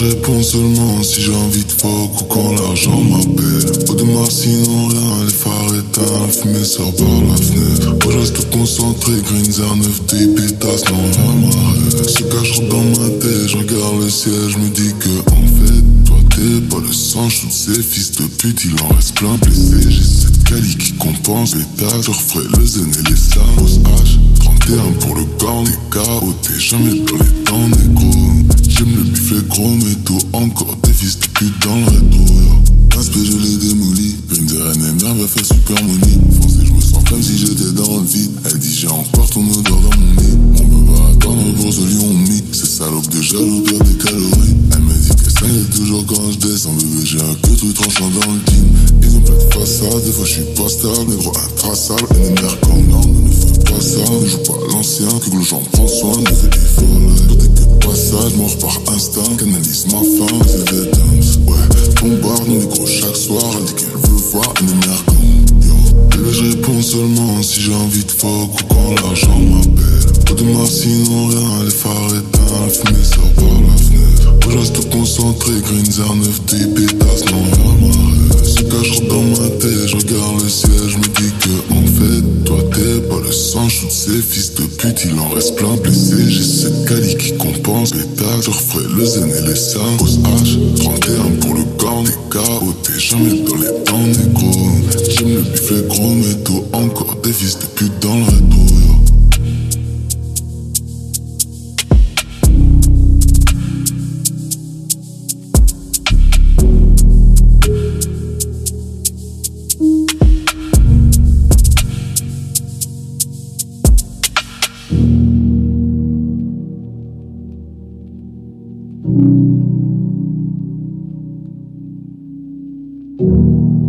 je réponds seulement si j'ai envie de fuck ou quand l'argent m'appelle. Au de sinon rien, les phares éteints, la fumée sort par la fenêtre. Moi je reste concentré, green 9 des pétasses, non rien m'arrête. Se cache dans ma tête, je regarde le ciel, je me dis que en fait, toi t'es pas le sang, je ces fils de pute, il en reste plein blessé. J'ai cette cali qui compense les tâches, je le zen et les salles. H, 31 pour le corps, les KO, t'es jamais dans les temps négro. J'aime le buffet gros tout encore des fils de pute dans le rétro Aspect je l'ai démoli. Une des reines et mère m'a fait super money. Foncé je me sens comme si j'étais dans le vide. Elle dit j'ai encore ton odeur dans mon nez. On peut pas attendre pour ce lion mi C'est salope de jaloux des calories. Elle me dit que ça est toujours quand je descends. Bébé j'ai un que tout tranchant dans le team Ils ont plein de façades. Des fois je suis pas stable. Négro intraçable. Mères comme non ne fais pas ça. Ne joue pas l'ancien. Que le j'en prends soin Ne fais des folles passage, mort par instinct, canalise ma faim, c'est des. Ouais, bombarde nos micro chaque soir, elle dit qu'elle veut voir une mère comme yo. Bébé, je réponds seulement si j'ai envie de fuck ou quand l'argent m'appelle. Pas de ma sinon rien, les phares éteints, la fumée sort par la fenêtre. Moi je reste concentré, green 9 des pétasses, non rien m'arrête. Se cache dans ma tête, je regarde le ciel, je me dis que en fait, toi t'es pas le sang, shoot ces fils de pute, il en reste plein blessé. J'ai cette cali qui compense les tags, je referai le zen et les seins. Pose H, 31 pour le corps, des KO, t'es jamais dans les temps négro. J'aime le buffet gros, mais encore des fils de pute dans le rétro. thank you